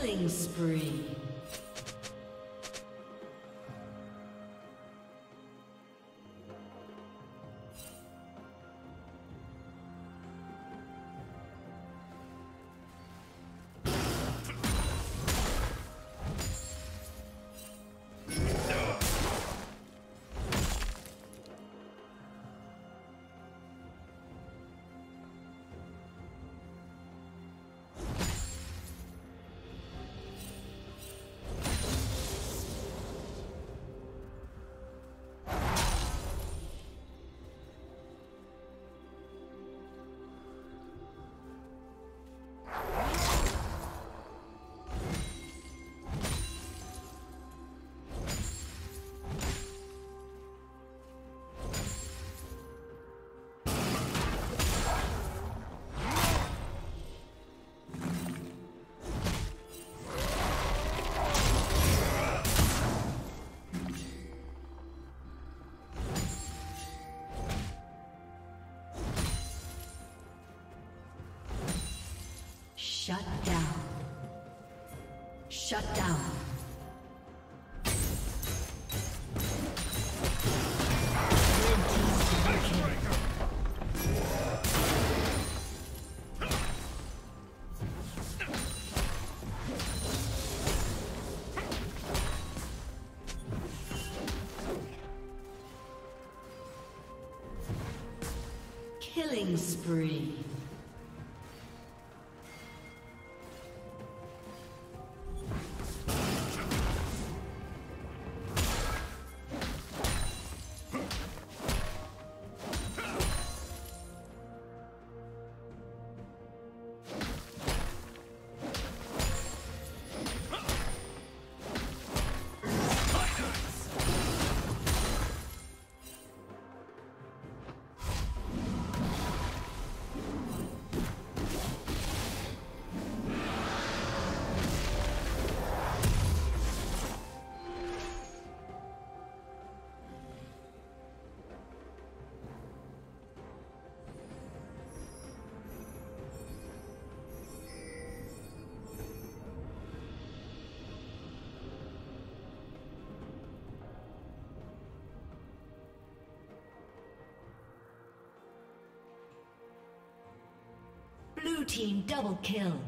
Killing spree. Shut down. Shut down. Killing spree. Team double kill.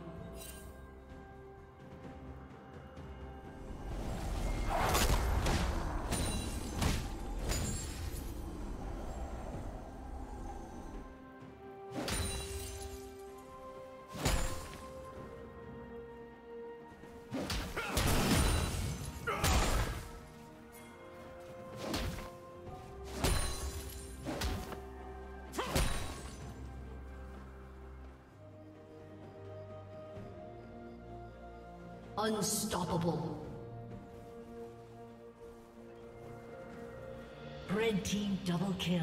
Unstoppable. Red team double kill.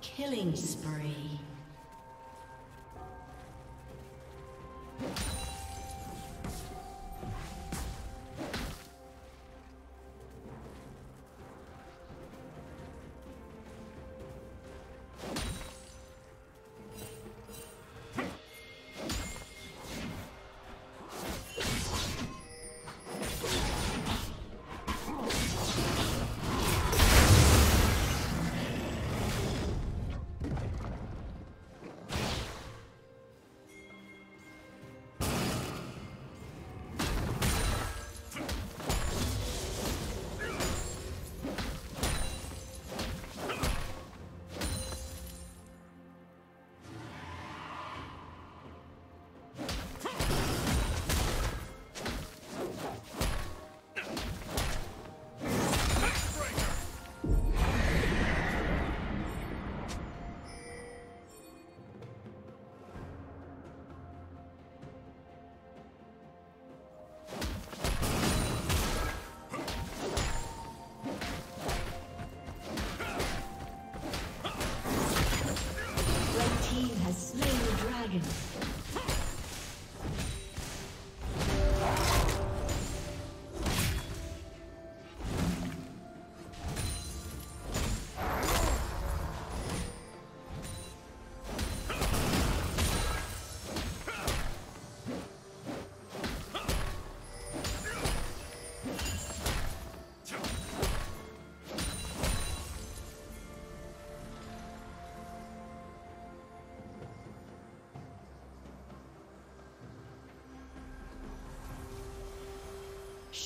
Killing spree.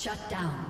Shut down.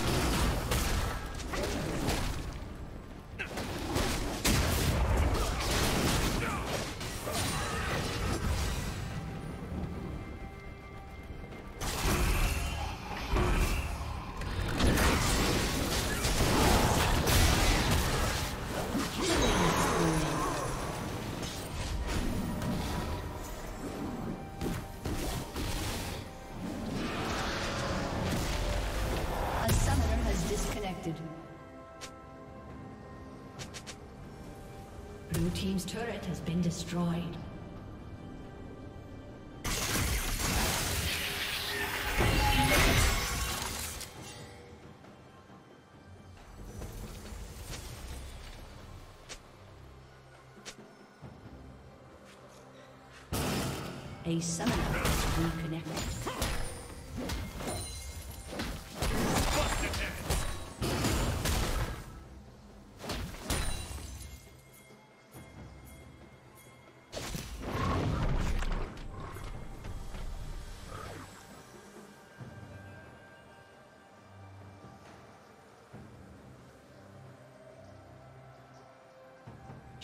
Team's turret has been destroyed. A summoner has reconnected.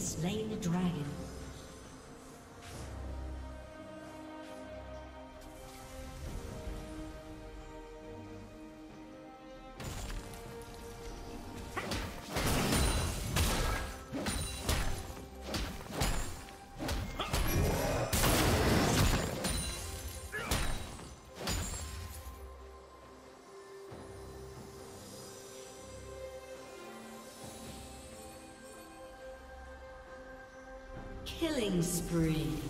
Slain the dragon. Killing spree.